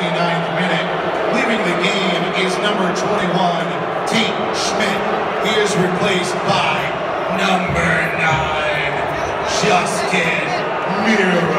69th minute. Leaving the game is number 21, Tate Schmidt. He is replaced by number 9, Justin Miro.